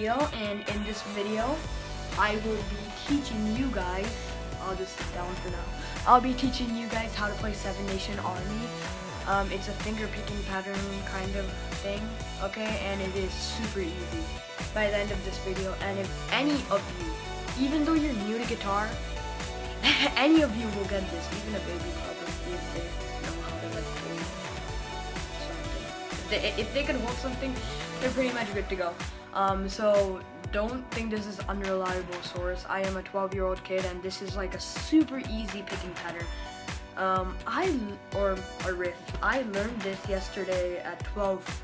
video and in this video I will be teaching you guys I'll just sit down for now. I'll be teaching you guys how to play Seven Nation Army. Um, it's a finger picking pattern kind of thing okay? And it is super easy by the end of this video. And if any of you even though you're new to guitar any of you will get this even a baby probably if they know how to hold something. If they can hold something they're pretty much good to go um, so don't think this is unreliable source. I am a 12 year old kid and this is like a super easy picking pattern. Um, I, or a riff, I learned this yesterday at 12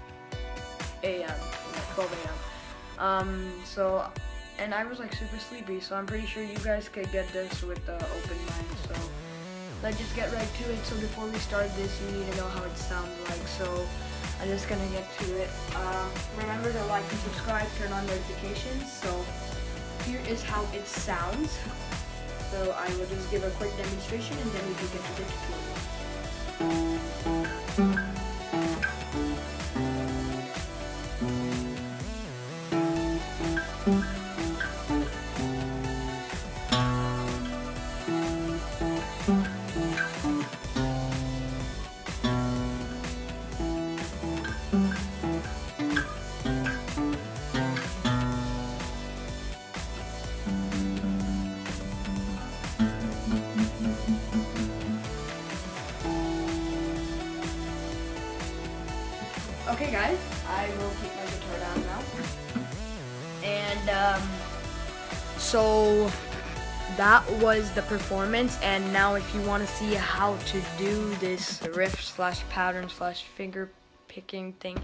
a.m. 12 a.m. Um, so, and I was like super sleepy, so I'm pretty sure you guys could get this with the open mind, so let's just get right to it. So before we start this, you need to know how it sounds like, so I'm just gonna get to it. Uh, remember to like and subscribe, turn on notifications. So here is how it sounds. So I will just give a quick demonstration and then we can get to the tutorial. Okay guys, I will keep my guitar down now. And um, so that was the performance and now if you want to see how to do this riff slash pattern slash finger picking thing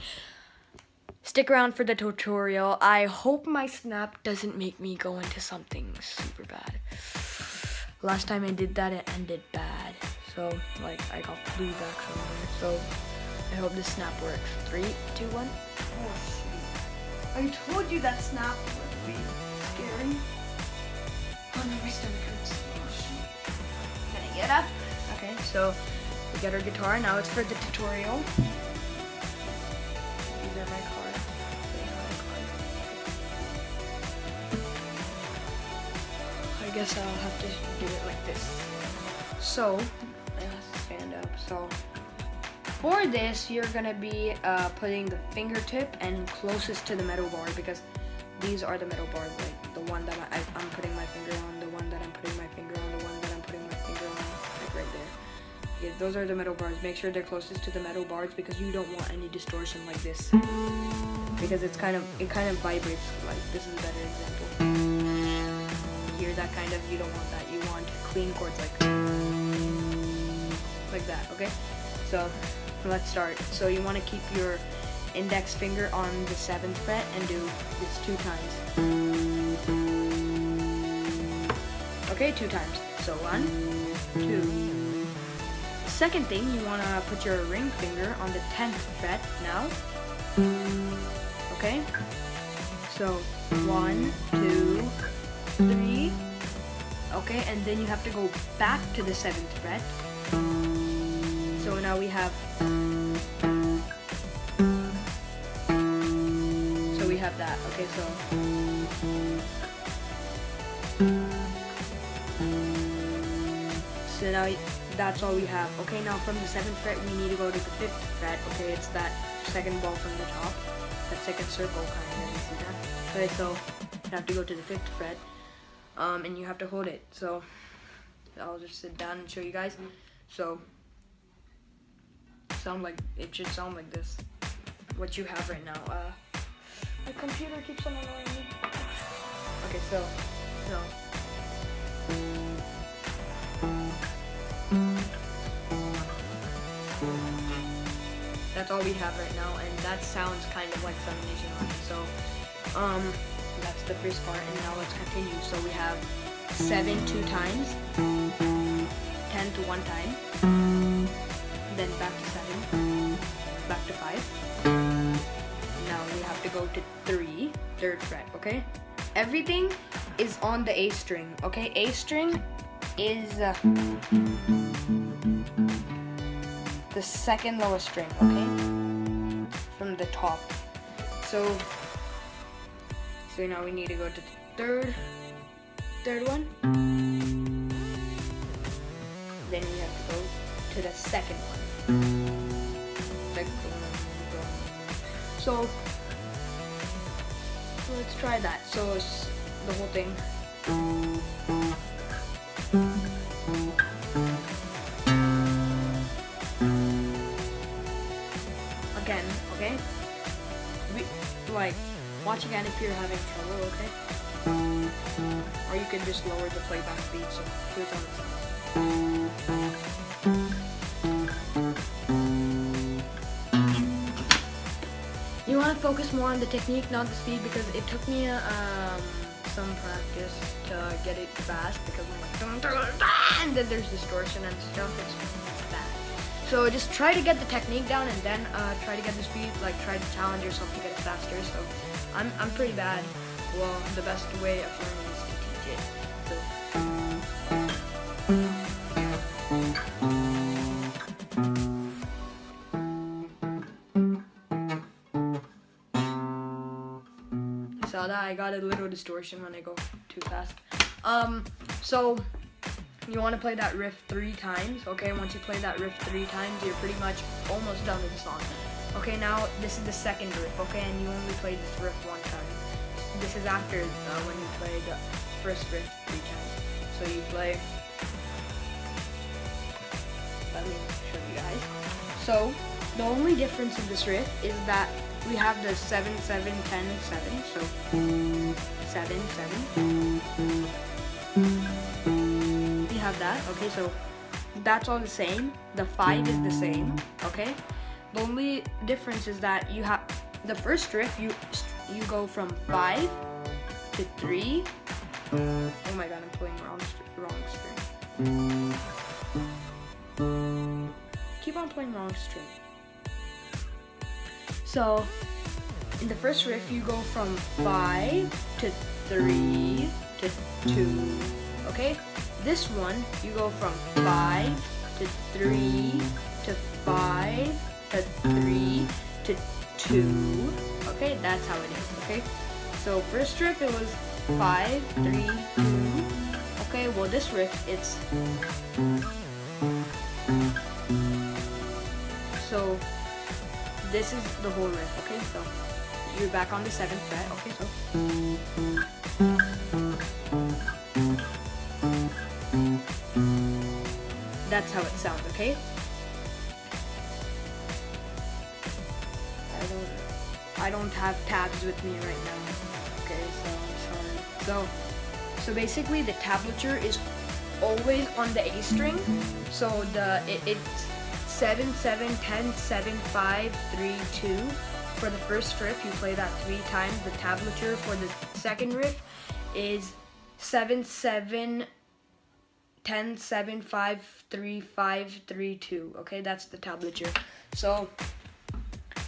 stick around for the tutorial. I hope my snap doesn't make me go into something super bad. Last time i did that it ended bad. So like i got flew back somewhere. So I hope this snap works. Three, two, one. Oh shoot. I told you that snap would be scary. Oh no, my stomach hurts. Oh shoot. I'm gonna get up. Okay, so we got our guitar. Now it's for the tutorial. These are my cards. I guess I'll have to do it like this. So, I have to stand up. So, for this, you're gonna be uh, putting the fingertip and closest to the metal bar because these are the metal bars, like the one that I, am putting my finger on, the one that I'm putting my finger on, the one that I'm putting my finger on, like right there. Yeah, those are the metal bars. Make sure they're closest to the metal bars because you don't want any distortion like this. Because it's kind of, it kind of vibrates, like this is a better example. Hear that kind of, you don't want that. You want clean chords like, like that, okay? So, let's start. So you want to keep your index finger on the 7th fret and do this two times. Okay, two times. So one, two. Second thing, you want to put your ring finger on the 10th fret now. Okay? So one, two, three. Okay, and then you have to go back to the 7th fret. So now we have So we have that. Okay, so So now that's all we have. Okay, now from the 7th fret we need to go to the 5th fret. Okay, it's that second ball from the top. That second circle kind of, you see that? Okay, so you have to go to the 5th fret. Um, and you have to hold it. So I'll just sit down and show you guys. So sound like it should sound like this. What you have right now. Uh, my computer keeps on annoying me. Okay, so so. That's all we have right now, and that sounds kind of like Seven Nation Army. So, um, that's the first part, and now let's continue. So we have seven two times, ten to one time then back to 7, back to 5. Now we have to go to 3, third fret, okay? Everything is on the A string, okay? A string is uh, the second lowest string, okay? From the top. So So now we need to go to the third, third one. Then we have to go to the second one. So, let's try that. So it's the whole thing. Again, okay? We, like, watch again if you're having trouble, okay? Or you can just lower the playback speed so it on its focus more on the technique, not the speed, because it took me um, some practice to get it fast because I'm like, dun, dun, dun, and then there's distortion and stuff. It's bad. So just try to get the technique down and then uh, try to get the speed. Like try to challenge yourself to get it faster. So I'm I'm pretty bad. Well, the best way of learning saw that I got a little distortion when I go too fast. Um, so you want to play that riff three times, okay? Once you play that riff three times, you're pretty much almost done with the song. Okay, now this is the second riff, okay? And you only play this riff one time. This is after uh, when you play the first riff three times. So you play. Let me show you guys. So the only difference in this riff is that we have the 7, 7, 10, 7. So 7, 7. We have that. Okay, so that's all the same. The 5 is the same. Okay. The only difference is that you have the first riff. You you go from 5 to 3. Oh my god, I'm playing wrong wrong string. Keep on playing wrong string. So, in the first riff, you go from 5 to 3 to 2, okay? This one, you go from 5 to 3 to 5 to 3 to 2, okay? That's how it is, okay? So, first riff, it was 5, 3, 2, okay? Well, this riff, it's... So, this is the whole riff, okay? So you're back on the seventh fret, okay? So that's how it sounds, okay? I don't, I don't have tabs with me right now. Okay, so sorry. So, so basically the tablature is always on the A string. So the it, it's 7, 7, 10, 7, 5, 3, 2. For the first riff, you play that three times. The tablature for the second riff is 7, 7, 10, 7, 5, 3, 5, 3, 2. Okay, that's the tablature. So,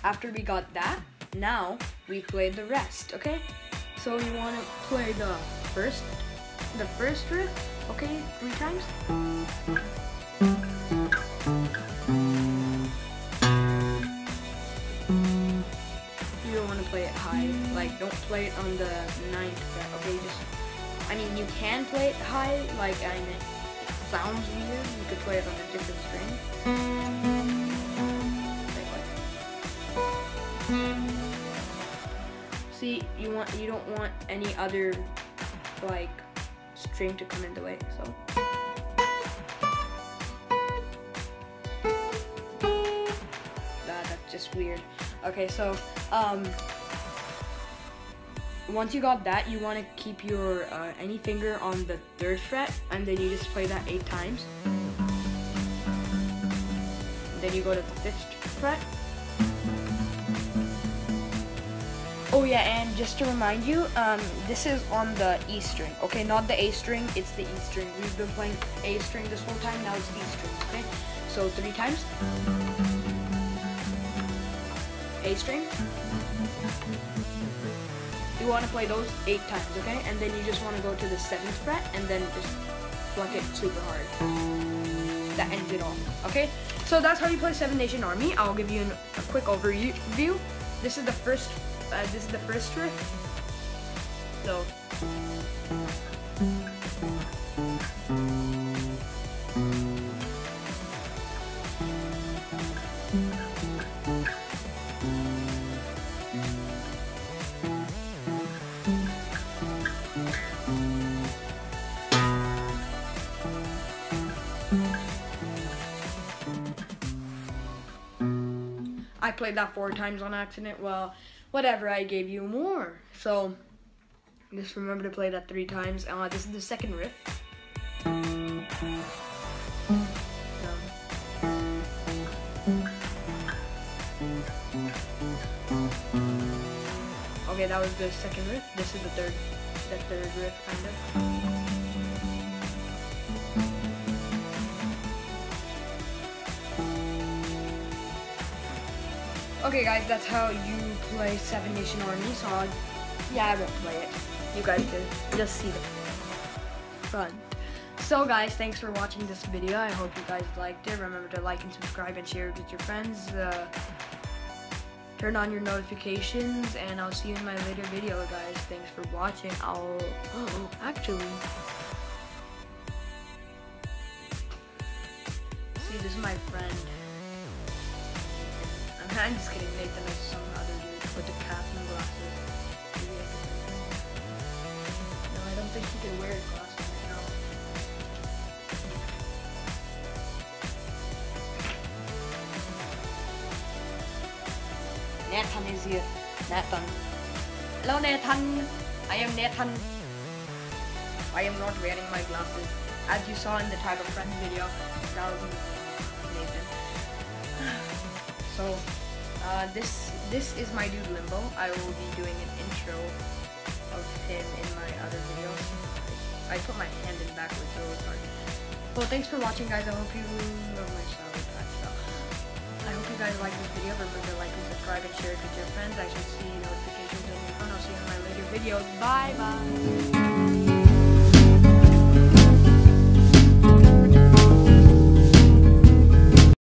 after we got that, now we play the rest, okay? So you want to play the first, the first riff, okay, three times. Don't play it on the ninth fret. Okay, just. I mean, you can play it high. Like, I mean, it sounds weird. You could play it on a different string. See, you want you don't want any other like string to come in the way. So. That's just weird. Okay, so um, once you got that, you want to keep your uh, any finger on the third fret, and then you just play that eight times. then you go to the fifth fret. Oh yeah, and just to remind you, um, this is on the E string, okay? Not the A string, it's the E string. We've been playing A string this whole time, now it's E string, okay? So three times. A string. You want to play those eight times, okay? And then you just want to go to the seventh fret and then just pluck it super hard. That ends it all, okay? So that's how you play Seven Nation Army. I'll give you an, a quick overview. This is the first. Uh, this is the first riff. So. Played that four times on accident. Well, whatever, I gave you more. So, just remember to play that three times. Uh, this is the second riff. Okay, that was the second riff. This is the third, the third riff, kind of. Okay, guys, that's how you play Seven Nation Army. So, yeah, I won't play it. You guys can just see the fun. So, guys, thanks for watching this video. I hope you guys liked it. Remember to like and subscribe and share it with your friends. Uh, turn on your notifications, and I'll see you in my later video, guys. Thanks for watching. I'll oh, actually. See, this is my friend. I'm just kidding, Nathan is some other dude with the cap and glasses. Maybe I can... No, I don't think he can wear glasses right now. Nathan is here. Nathan. Hello, Nathan. I am Nathan. I am not wearing my glasses. As you saw in the Type of Friends video, that was Nathan. So, uh, this this is my dude Limbo. I will be doing an intro of him in my other videos. I put my hand in backwards, so it's hard. Well, thanks for watching, guys. I hope you love my stuff. I hope you guys like this video. Remember to like and subscribe and share it with your friends. I should see notifications on your phone. I'll see you in my later videos. Bye bye.